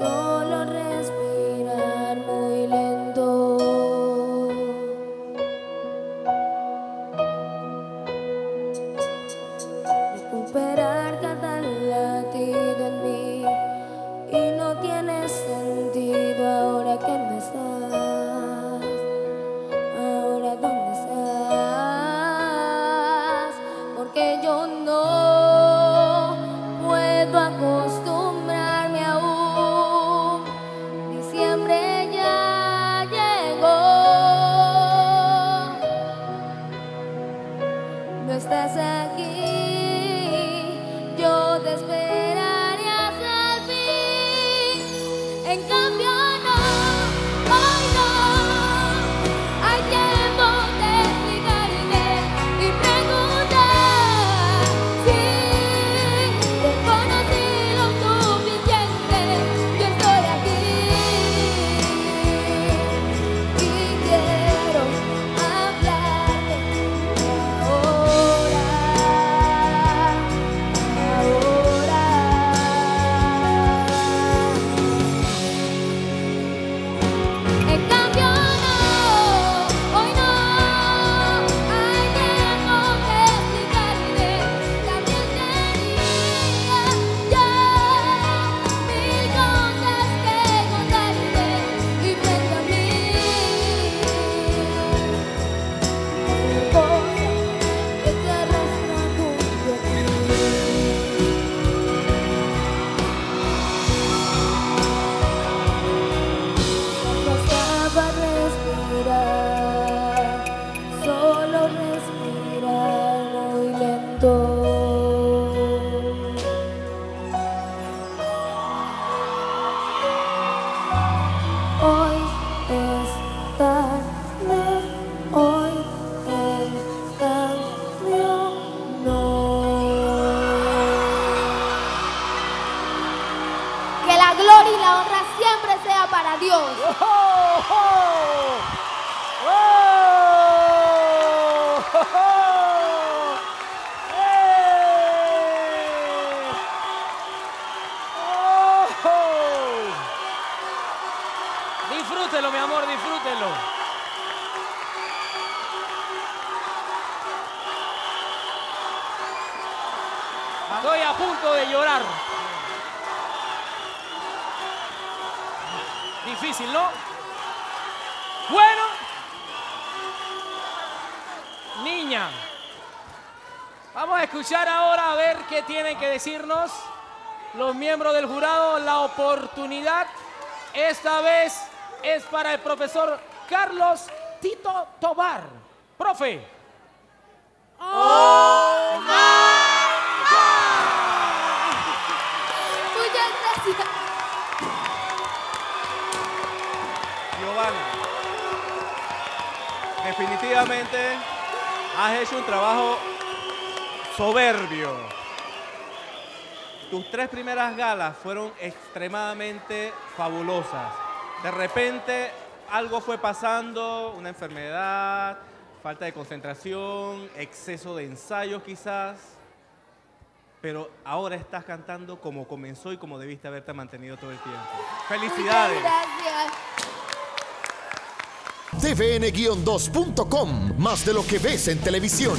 So estás aquí, yo te esperaré hasta el fin. En cambio no, gloria y la honra siempre sea para Dios. Disfrútelo, mi amor, disfrútelo. Estoy a punto de llorar. Difícil, ¿no? Bueno. Niña. Vamos a escuchar ahora a ver qué tienen que decirnos los miembros del jurado. La oportunidad esta vez es para el profesor Carlos Tito Tobar. Profe. Muchas gracias. Giovanna, definitivamente has hecho un trabajo soberbio. Tus tres primeras galas fueron extremadamente fabulosas. De repente algo fue pasando, una enfermedad, falta de concentración, exceso de ensayos quizás. Pero ahora estás cantando como comenzó y como debiste haberte mantenido todo el tiempo. ¡Felicidades! Muchas gracias. tvn-2.com, más de lo que ves en televisión.